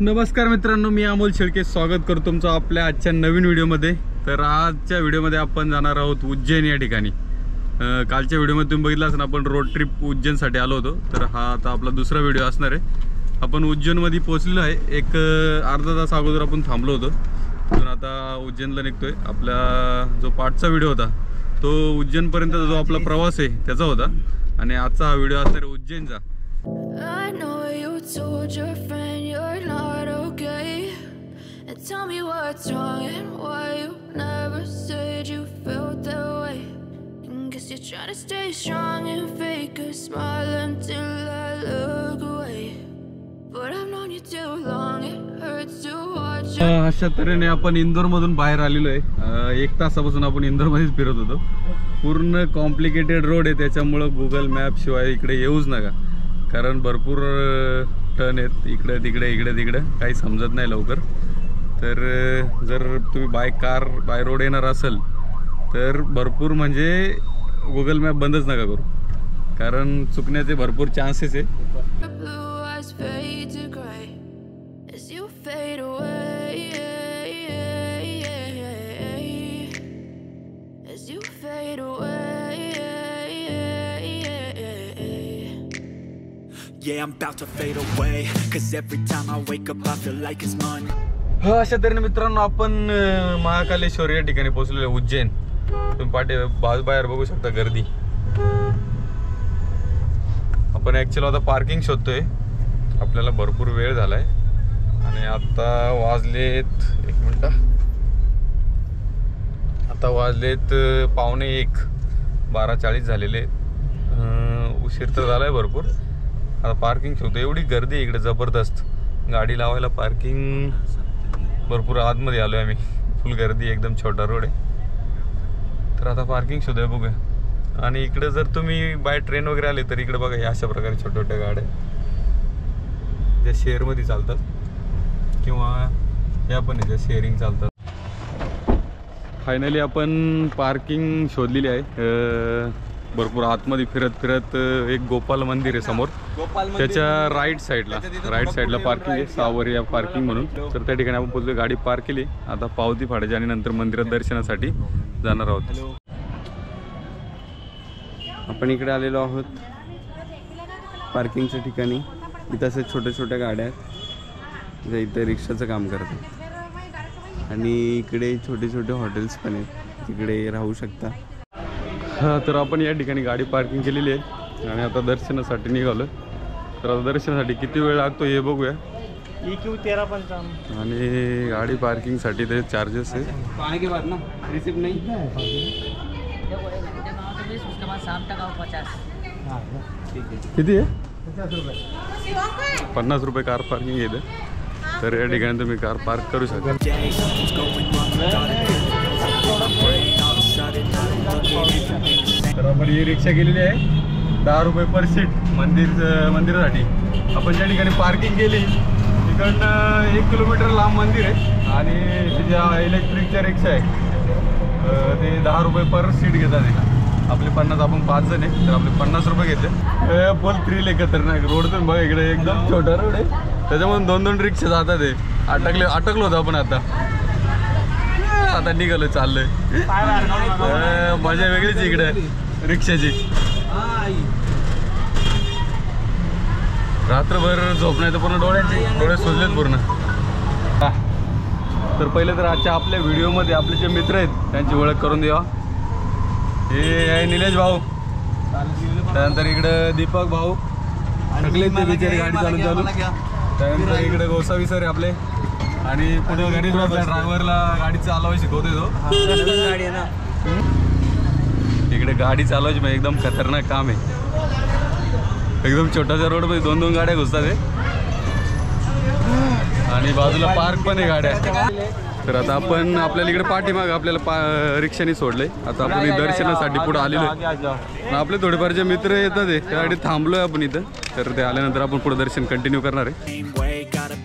नमस्कार मित्रांनो मी अमोल शेळके. स्वागत करतो तुमचं आपल्या आजच्या नवीन व्हिडिओमध्ये. तर आजच्या व्हिडिओमध्ये आपण जाणार आहोत उज्जैन या ठिकाणी. कालच्या व्हिडिओमध्ये तुम्ही बघितलं असेल आपण रोड ट्रिप उज्जैनसाठी आलो होतो. तर हा आता आपला दुसरा व्हिडिओ असणार आहे. आपण उज्जैनमध्ये पोचलेलो आहे. एक अर्धा तास अगोदर आपण थांबलो होतो. तर आता उज्जैनला निघतोय. आपला जो पाठचा व्हिडिओ होता तो उज्जैनपर्यंतचा जो आपला प्रवास आहे त्याचा होता. आणि आजचा हा व्हिडिओ असणार आहे उज्जैनचा. Tell me what's wrong and why you never said you felt that way. And guess you're trying to stay strong and fake a smile until I look away. But I've known you too long, it hurts to watch. अशा तऱ्हेने आपण इंदोरमधून बाहेर आलेलो आहे एक तासापासून आपण इंदोरमध्येच फिरत होतो पूर्ण कॉम्प्लिकेटेड रोड आहे त्याच्यामुळं गुगल मॅप शिवाय इकडे येऊच नका कारण भरपूर टर्न आहेत इकडे तिकडे इकडे तिकडे काही समजत नाही लवकर तर जर तुम्ही बाय कार बाय रोड येणार असाल तर भरपूर म्हणजे गुगल मॅप बंदच नका करू. कारण चुकण्याचे भरपूर चान्सेस आहे. Yeah, I'm about to fade away Cause every time I wake up I feel like it's Monday. हा अशा तऱ्हेने मित्रांनो आपण महाकालेश्वर या ठिकाणी पोहोचलेलो आहे, उज्जैन. तुम्ही पाठी बाजू बाहेर बघू शकता गर्दी. आपण ऍक्च्युअली आता पार्किंग शोधतोय. आपल्याला भरपूर वेळ झालाय. आणि आता वाजलेत एक मिनिट आता वाजलेत पावणे एक. बारा चाळीस झालेले उशीर तर झालाय भरपूर. आता पार्किंग शोधतो एवढी गर्दी आहे इकडे जबरदस्त. गाडी लावायला पार्किंग भरपूर आतमध्ये आलो आहे आम्ही. फुल गर्दी एकदम छोटा रोड आहे. तर आता पार्किंग शोधूया बघूया. आणि इकडे जर तुम्ही बाय ट्रेन वगैरे आले तर इकडे बघा हे अशा प्रकारे छोट्या छोट्या गाड्या ज्या शेअरमध्ये चालतात. किंवा या पण आहे ज्या शेअरिंग चालतात. फायनली आपण पार्किंग शोधलेली आहे. भरपूर आतमध्ये फिरत फिरत एक गोपाल मंदिर आहे समोर. त्याच्या राईट साईडला राईट साईडला पार्किंग आहे सावरिया पार्किंग म्हणून. तर त्या ठिकाणी आपण पोहोचलो गाडी पार्क केली. आता पावती फाडायची आणि नंतर मंदिरात दर्शनासाठी जाणार आहोत. आपण इकडे आलेलो आहोत पार्किंगच्या ठिकाणी. इथं असे छोट्या छोट्या गाड्या आहेत. ज्या इथं रिक्षाचं काम करतात. आणि इकडे छोटे छोटे हॉटेल्स पण आहेत. तिकडे राहू शकता. तर आपण या ठिकाणी गाडी पार्किंग केलेली आहे. आणि आता दर्शनासाठी निघालो तर आता दर्शनासाठी किती वेळ लागतो हे बघूया. आणि गाडी पार्किंगसाठी ते चार्जेस आहे. ना रिसिप्ट नाही किती आहे? पन्नास रुपये कार पार्किंग येते तर या ठिकाणी तुम्ही कार पार्क करू शकता. तर आपण ही रिक्षा केलेली आहे. दहा रुपये पर सीट मंदिर मंदिरासाठी. आपण ज्या ठिकाणी पार्किंग केली. तिकडनं एक किलोमीटर लांब मंदिर आहे. आणि ज्या इलेक्ट्रिकच्या रिक्षा आहे ते दहा रुपये पर सीट घेतात तिला आपले पन्नास आपण पाच जण आहे तर आपले पन्नास रुपये घेते फुल एकत्र नाही रोड तर बघ इकडे एकदम छोटा रोड आहे. त्याच्यामधून दोन दोन रिक्षा जातात आहे. अटकले अटकलो होतो आपण आता. आता निघालो चाललोय. मजा वेगळीच इकडे. रिक्षाची. रात्रभर झोप नाही तर पूर्ण डोळ्याचे. डोळे सुजलेत पूर्ण. तर पहिले तर आजच्या आपल्या व्हिडिओमध्ये आपले जे मित्र आहेत त्यांची ओळख करून द्यावा हे आहे निलेश भाऊ. त्यानंतर इकडं दीपक भाऊ. ते बिचारी गाडी चालून चालू त्यानंतर इकडे गोसावी सर आपले. आणि पुढे बाबा ड्रायव्हरला गाडी चालवायला शिकवतोय तो. इकडे गाडी चालवायची म्हणजे एकदम खतरनाक काम आहे. एकदम छोटासा रोडमध्ये दोन दोन गाड्या घुसतात. आणि बाजूला पार्क पण आहे गाड्या. तर आता आपण आपल्याला इकडे पाठीमाग आपल्याला पा रिक्षाने सोडलंय. आता आपण दर्शनासाठी पुढे आलेलो आहे. आपले थोडेफार जे मित्र येतात त्यासाठी थांबलोय आपण इथं. तर ते आल्यानंतर आपण पुढे दर्शन कंटिन्यू करणार आहे.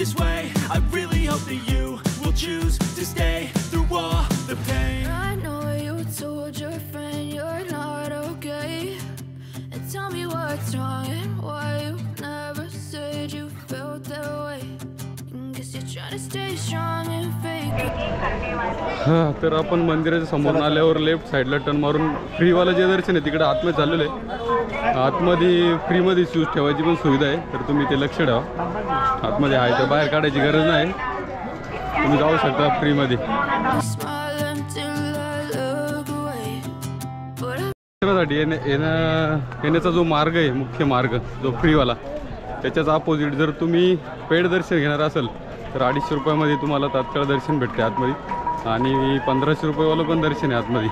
this way. I really hope that you will choose to stay through all the pain. I know you told your friend you're not okay. And tell me what's wrong and why you never said you felt that way. Guess you're trying to stay strong and fake it. हा तर आपण मंदिराच्या समोर आल्यावर left साईडला turn मारून फ्रीवालं जे दर्शन आहे तिकडे आतमध्ये चाललेलं आहे आतमध्ये फ्रीमध्ये शूज ठेवायची पण सुविधा आहे तर तुम्ही ते लक्ष ठेवा आतमध्ये आहे तर बाहेर काढायची गरज नाही. तुम्ही जाऊ शकता फ्रीमध्ये. Smile येण्या येण्या येण्याचा जो मार्ग आहे मुख्य मार्ग जो फ्रीवाला त्याच्याच अपोजिट जर तुम्ही पेड दर्शन घेणार असाल तर अडीचशे रुपयामध्ये तुम्हाला तात्काळ दर्शन भेटते आतमध्ये. आणि पंधराशे रुपयेवालं पण दर्शन आहे आतमध्ये.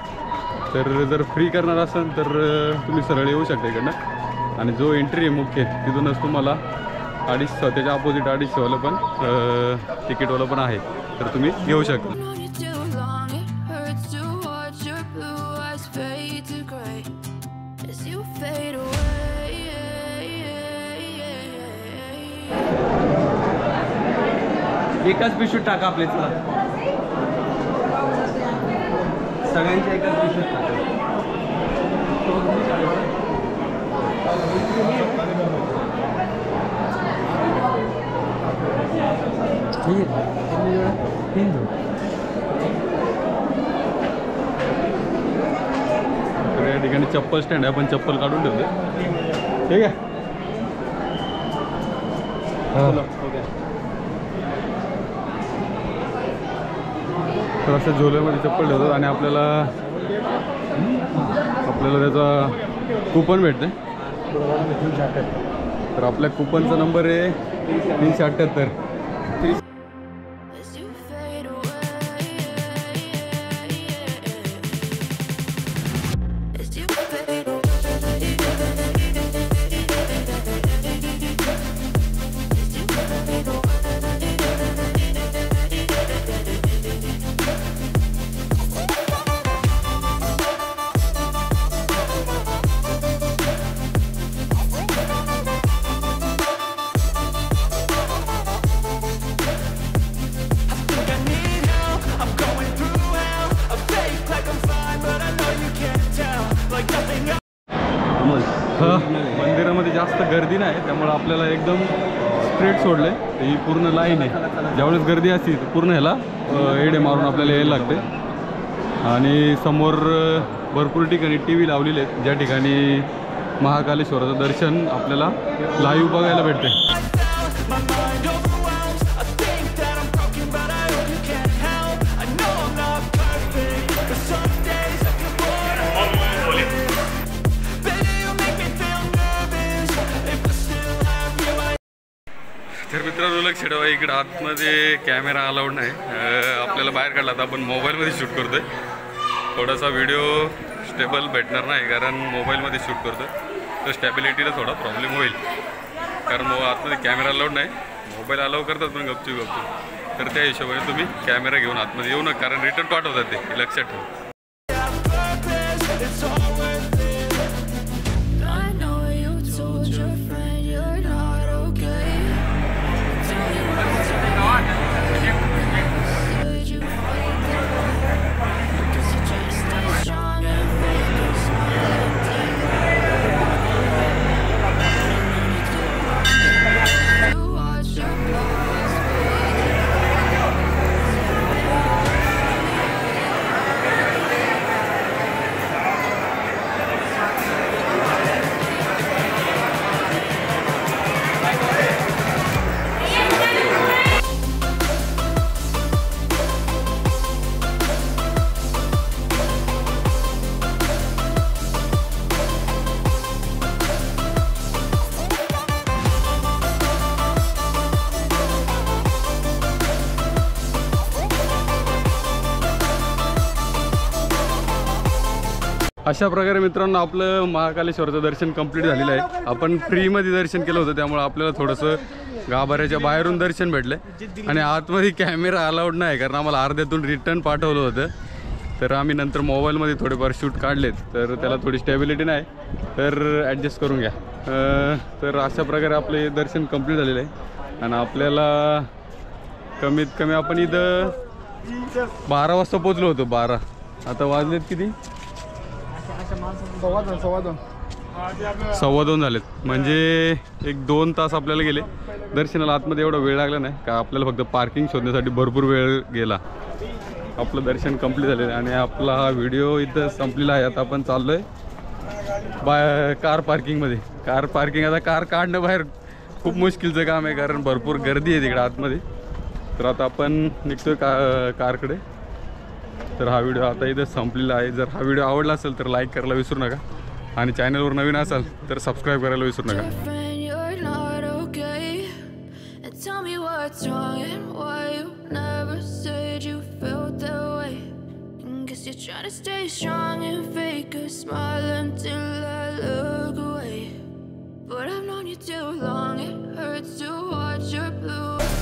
तर जर फ्री करणार असाल तर तुम्ही सरळ येऊ शकता इकडनं. आणि जो एंट्री आहे मुख्य तिथूनच तुम्हाला अडीचशे त्याच्या अपोजिट अडीचशेवालं पण तिकीटवालं पण आहे. तर तुम्ही घेऊ शकता. एकाच पिशवीत टाका आपले चला. सगळ्यांच्या एकाच पिशवीत टाका. तर या ठिकाणी चप्पल स्टँड आहे आपण चप्पल काढून ठेवतो ठीक आहे? तर असं झोल्यामध्ये चप्पल ठेवतो आणि आपल्याला आपल्याला त्याचा कुपन भेटते तर आपल्या कुपनचा नंबर आहे तीनशे अठ्ठ्याहत्तर त्यामुळे आपल्याला एकदम स्ट्रेट सोडले ही पूर्ण लाईन आहे. ज्यावेळेस गर्दी असते पूर्ण ह्याला एडे मारून आपल्याला यायला लागते. आणि समोर भरपूर ठिकाणी टी व्ही लावलेले आहेत. ज्या ठिकाणी महाकालेश्वराचं दर्शन आपल्याला लाईव्ह बघायला भेटते लक्ष ठेवा इकडं आतमध्ये कॅमेरा अलाउड नाही. आपल्याला बाहेर काढला तर आपण मोबाईलमध्ये शूट करतोय. थोडासा व्हिडिओ स्टेबल भेटणार नाही कारण मोबाईलमध्ये शूट करतोय. तर स्टॅबिलिटीला थोडा प्रॉब्लेम होईल. कारण मो आतमध्ये कॅमेरा अलाउड नाही. मोबाईल अलाव करतात पण गपचूप गपचूप. तर त्या हिशोबाने तुम्ही कॅमेरा घेऊन आतमध्ये येऊ नका कारण रिटर्न पाठवतात ते. लक्षात ठेवा. अशा प्रकारे मित्रांनो आपलं महाकालेश्वरचं दर्शन कंप्लीट झालेलं आहे. आपण फ्रीमध्ये दर्शन केलं होतं त्यामुळे आपल्याला थोडंसं गाभाऱ्याच्या बाहेरून दर्शन भेटलं. आणि आतमध्ये कॅमेरा अलाउड नाही कारण आम्हाला अर्ध्यातून रिटर्न पाठवलं होतं. तर आम्ही नंतर मोबाईलमध्ये थोडेफार शूट काढलेत तर त्याला थोडी स्टेबिलिटी नाही. तर ॲडजस्ट करून घ्या. तर अशा प्रकारे आपले दर्शन कंप्लीट झालेलं आहे. आणि आपल्याला कमीत कमी आपण इथं बारा वाजता पोचलो होतो बारा. आता वाजलेत किती? सव्वा दोन सव्वा दोन. झालेत. म्हणजे एक दोन तास आपल्याला गेले. दर्शनाला आतमध्ये एवढा वेळ लागला नाही का आपल्याला फक्त पार्किंग शोधण्यासाठी भरपूर वेळ गेला. आपलं दर्शन कंप्लीट झालेलं आणि आपला हा व्हिडिओ इथं संपलेला आहे. आता आपण चाललो आहे बाय कार पार्किंगमध्ये कार पार्किंग आता कार काढणं बाहेर खूप मुश्किलचं काम आहे कारण भरपूर गर्दी आहे तिकडं आतमध्ये. तर आता आपण निघतोय का कारकडे. तर हा व्हिडिओ आता इथं संपलेला आहे जर हा व्हिडिओ आवडला असेल तर लाईक करायला विसरू नका आणि चॅनलवर नवीन असाल तर सबस्क्राईब करायला विसरू नका Different, you're trying to stay strong and fake a smile until I look away. But I've known you too long, it hurts to watch your blue. eyes